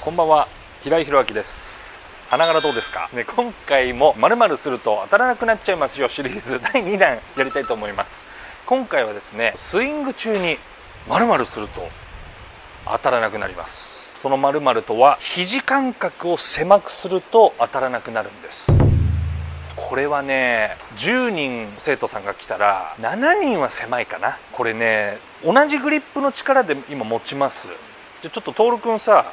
こんばんは平井弘明です。花柄どうですか、ね、今回もまるすると当たらなくなっちゃいますよシリーズ。第2弾やりたいと思います。今回はですねスイング中にまるまるすると当たらなくなります。そのまるまるとは肘感覚を狭くすると当たらなくなるんです。これはね10人生徒さんが来たら7人は狭いかな。これね同じグリップの力で今持ちます。じゃちょっと徹君さ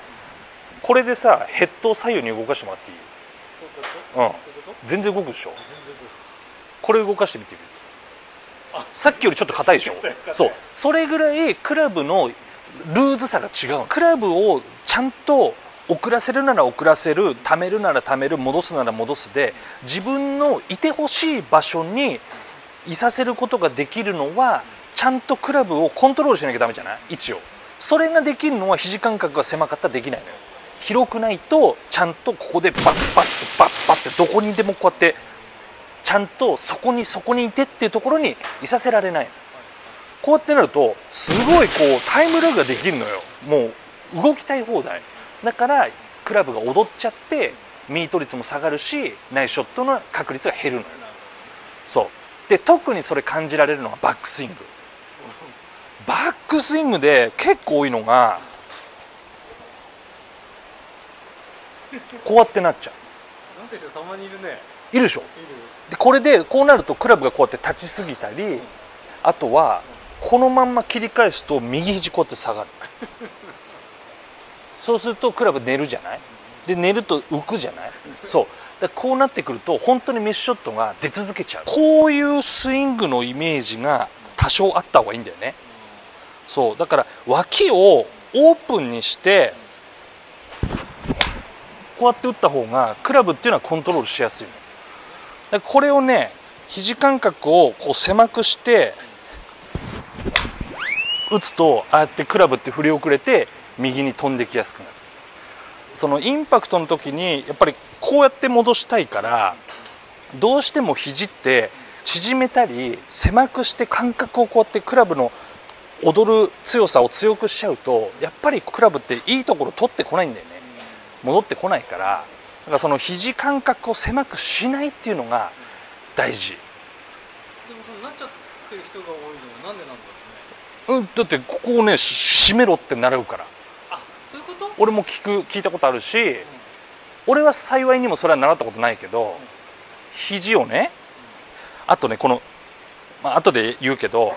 これでさヘッドを左右に動かしてもらっていい？うん。全然動くでしょ。これ動かしてみてみる。さっきよりちょっと硬いでしょ。そう。それぐらいクラブのルーズさが違うクラブをちゃんと遅らせるなら遅らせる貯めるなら貯める戻すなら戻すで自分のいてほしい場所にいさせることができるのはちゃんとクラブをコントロールしなきゃダメじゃない？位置をそれができるのは肘感覚が狭かったらできないのよ広くないとちゃんとここでバッバッてバッバッてどこにでもこうやってちゃんとそこにそこにいてっていうところにいさせられない。こうやってなるとすごいこうタイムラグができるのよ。もう動きたい放題。だからクラブが踊っちゃってミート率も下がるしナイスショットの確率が減るのよ。そう。で特にそれ感じられるのがバックスイング。バックスイングで結構多いのがこうやってなっちゃなんてたまにいるね。ういるでしょ？でこれでこうなるとクラブがこうやって立ちすぎたりあとはこのまんま切り返すと右肘こうやって下がる。そうするとクラブ寝るじゃない？で寝ると浮くじゃない？そう。だこうなってくると本当にミスショットが出続けちゃう。こういうスイングのイメージが多少あった方がいいんだよね。そう。だから脇をオープンにしてこうやって打った方がクラブっていうのはコントロールしやすいの。だからこれをね肘感覚をこう狭くして打つとああやってクラブって振り遅れて右に飛んできやすくなる。そのインパクトの時にやっぱりこうやって戻したいからどうしても肘って縮めたり狭くして感覚をこうやってクラブの踊る強さを強くしちゃうとやっぱりクラブっていいところ取ってこないんだよ戻ってこないからだからその肘感覚を狭くしないっていうのが大事。でもそのなっちゃってる人が多いのはなんでなんだろうね？うんだってここをねし締めろって習うから。あそういうこと？俺も聞く聞いたことあるし俺は幸いにもそれは習ったことないけど肘をねあとねこの、まあ後で言うけど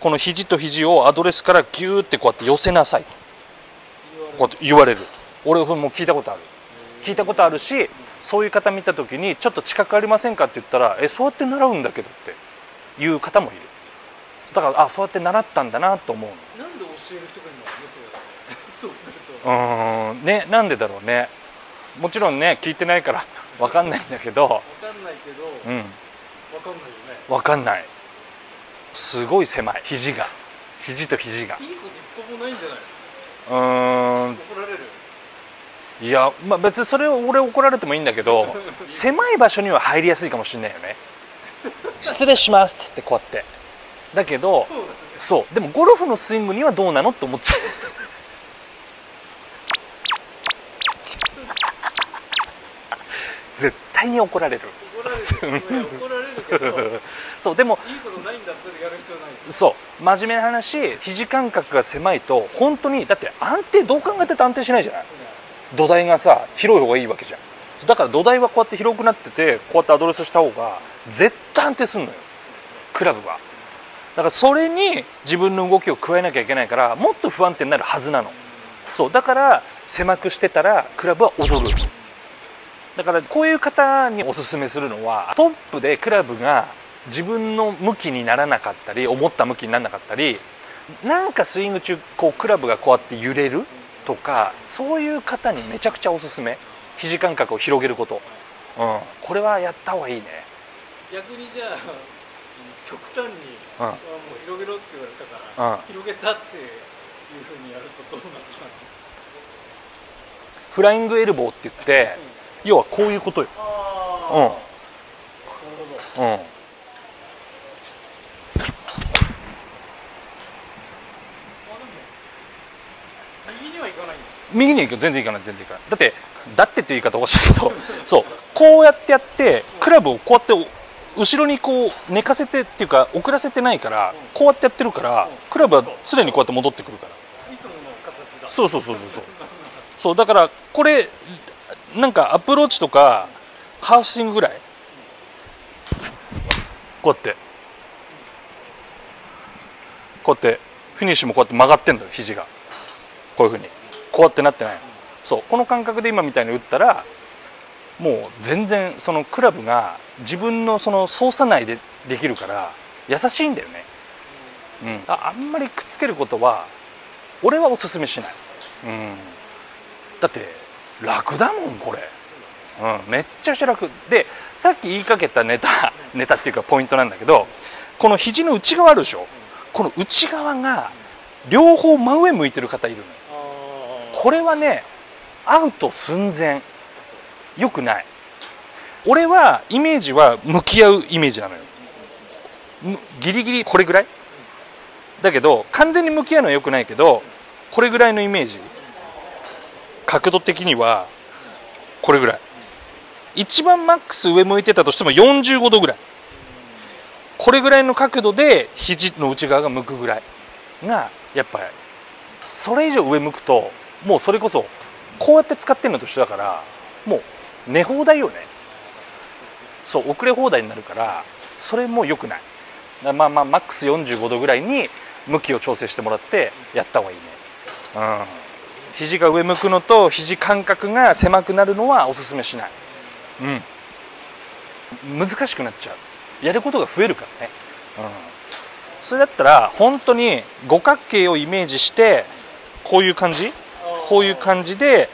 この肘と肘をアドレスからギューってこうやって寄せなさいこうやって言われる俺も聞いたことある。聞いたことあるしそういう方見た時に「ちょっと近くありませんか?」って言ったら「えそうやって習うんだけど」っていう方もいる。だからあそうやって習ったんだなと思うの。なんで教える人がいるのかねそうそうすると。うーん。ねなんでだろうね。もちろんね聞いてないから分かんないんだけど。わかんないけどうん。わかんないよね。分かんない。すごい狭い。肘が。肘と肘が。いいこと一個もないんじゃないうーん。怒られるいや、まあ、別にそれを俺怒られてもいいんだけど 狭い場所には入りやすいかもしれないよね。失礼しますっつってこうやって。だけどそうだね。そう。でもゴルフのスイングにはどうなのって思っちゃう。絶対に怒られる。怒られる。そうでもことないんだったらやる必要ない。そう。真面目な話肘感覚が狭いと本当にだって安定どう考えてて安定しないじゃない土台がさ広い方がいいわけじゃん。だから土台はこうやって広くなっててこうやってアドレスした方が絶対安定するのよ。クラブは。だからそれに自分の動きを加えなきゃいけないからもっと不安定になるはずなの。そうだから狭くしてたらクラブは踊る。だからこういう方におすすめするのはトップでクラブが自分の向きにならなかったり思った向きにならなかったりなんかスイング中こうクラブがこうやって揺れる。とかそういう方にめちゃくちゃおすすめ。肘感覚を広げること、うん、これはやった方がいいね。逆にじゃあ 極端に、うん。あもう広げろって言われたから、うん。広げたっていうふうにやるとどうなっちゃうの？フライングエルボーって言って要はこういうことよ、うん。ああなるほど。うん、右には全然行かない。全然行かない。だってだってっていう言い方おかしいけど そう。こうやってやってクラブをこうやって後ろにこう寝かせてっていうか遅らせてないからこうやってやってるからクラブは常にこうやって戻ってくるから。そうそうそうそうそう。そうだからこれなんかアプローチとかハーフスイングぐらい。こうやって。こうやってフィニッシュもこうやって曲がってんだよ肘が。こういうふうにこうやってなってない。そう。この感覚で今みたいに打ったらもう全然そのクラブが自分のその操作内でできるから優しいんだよね、うん、あんまりくっつけることは俺はおすすめしない、うん、だって楽だもんこれ、うん、めっちゃくちゃ楽。でさっき言いかけたネタ ネタっていうかポイントなんだけどこの肘の内側あるでしょ。この内側が両方真上向いてる方いるの。これはねアウト寸前。よくない。俺はイメージは向き合うイメージなのよ。ギリギリこれぐらい？だけど完全に向き合うのはよくないけどこれぐらいのイメージ。角度的にはこれぐらい。一番マックス上向いてたとしても45度ぐらい。これぐらいの角度で肘の内側が向くぐらいがやっぱりそれ以上上向くともうそれこそこうやって使ってるのと一緒だからもう寝放題よね。そう遅れ放題になるからそれも良くない。まあまあマックス45度ぐらいに向きを調整してもらってやった方がいいね。うん。肘が上向くのと肘感覚が狭くなるのはおすすめしない。うん。難しくなっちゃう。やることが増えるからね。うん。それだったら本当に五角形をイメージしてこういう感じ？こういう感じで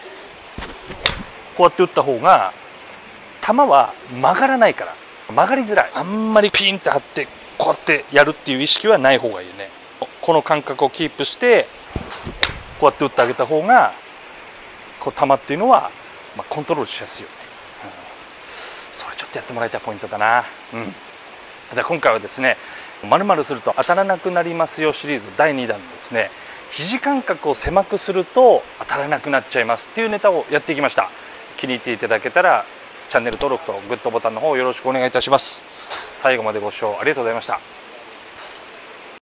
こうやって打った方が球は曲がらないから曲がりづらい。あんまりピンって張ってこうやってやるっていう意識はない方がいいよね。この感覚をキープしてこうやって打ってあげた方がこう球っていうのは、まあ、コントロールしやすいよね、うん。それちょっとやってもらいたいポイントだな。うん。で今回はですね「まるすると当たらなくなりますよ」シリーズ第2弾のですね肘感覚を狭くすると当たらなくなっちゃいますっていうネタをやっていきました。気に入っていただけたらチャンネル登録とグッドボタンの方よろしくお願いいたします。最後までご視聴ありがとうございました。